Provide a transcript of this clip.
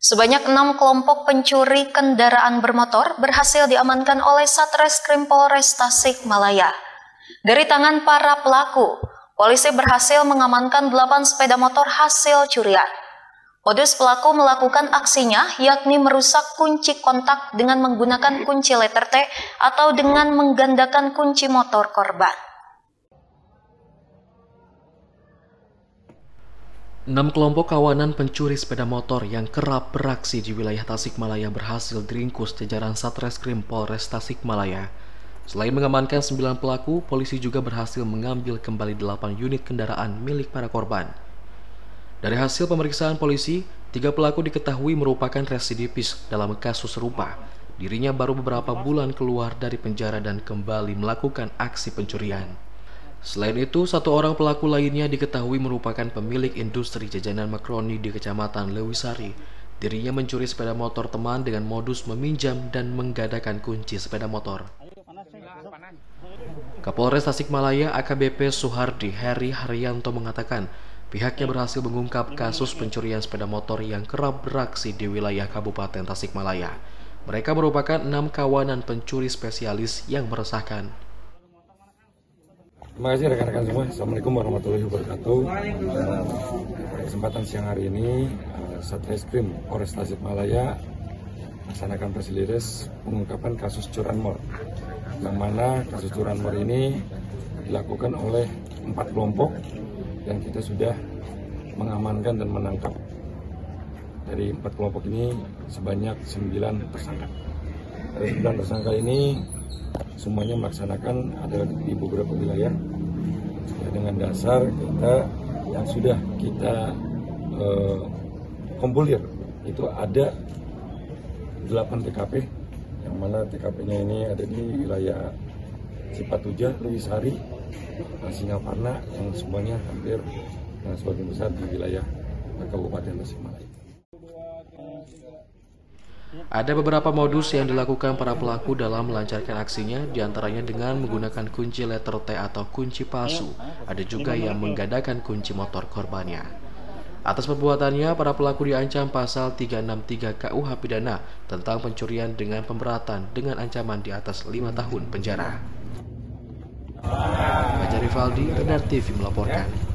Sebanyak enam kelompok pencuri kendaraan bermotor berhasil diamankan oleh Satreskrim Polres Tasikmalaya. Dari tangan para pelaku, polisi berhasil mengamankan delapan sepeda motor hasil curian. Modus pelaku melakukan aksinya yakni merusak kunci kontak dengan menggunakan kunci letter T atau dengan menggandakan kunci motor korban. Enam kelompok kawanan pencuri sepeda motor yang kerap beraksi di wilayah Tasikmalaya berhasil diringkus jajaran Satreskrim Polres Tasikmalaya. Selain mengamankan sembilan pelaku, polisi juga berhasil mengambil kembali delapan unit kendaraan milik para korban. Dari hasil pemeriksaan polisi, tiga pelaku diketahui merupakan residivis dalam kasus serupa. Dirinya baru beberapa bulan keluar dari penjara dan kembali melakukan aksi pencurian. Selain itu, satu orang pelaku lainnya diketahui merupakan pemilik industri jajanan makroni di Kecamatan Lewisari. Dirinya mencuri sepeda motor teman dengan modus meminjam dan menggadakan kunci sepeda motor. Kapolres Tasikmalaya AKBP Suhardi Heri Haryanto mengatakan pihaknya berhasil mengungkap kasus pencurian sepeda motor yang kerap beraksi di wilayah Kabupaten Tasikmalaya. Mereka merupakan enam kawanan pencuri spesialis yang meresahkan. Terima kasih rekan-rekan semua. Assalamualaikum warahmatullahi wabarakatuh. Uh, kesempatan siang hari ini, uh, Satreskrim Polres Tasikmalaya melaksanakan presilis pengungkapan kasus curanmor. Yang mana kasus curanmor ini dilakukan oleh empat kelompok dan kita sudah mengamankan dan menangkap dari empat kelompok ini sebanyak sembilan tersangka. Dari sembilan tersangka ini semuanya melaksanakan ada di beberapa wilayah ya, dengan dasar kita yang sudah kita uh, kompulir itu ada 8 TKP yang mana TKP-nya ini ada di wilayah Cipatuja, Lewisari, Singaparna yang semuanya hampir yang sebagian besar di wilayah Kabupaten Tasikmalaya. Ada beberapa modus yang dilakukan para pelaku dalam melancarkan aksinya, di antaranya dengan menggunakan kunci letter T atau kunci palsu. Ada juga yang menggadakan kunci motor korbannya. Atas perbuatannya, para pelaku diancam pasal 363 KUH pidana tentang pencurian dengan pemberatan dengan ancaman di atas 5 tahun penjara. Fajar Rivaldi, Benar TV melaporkan.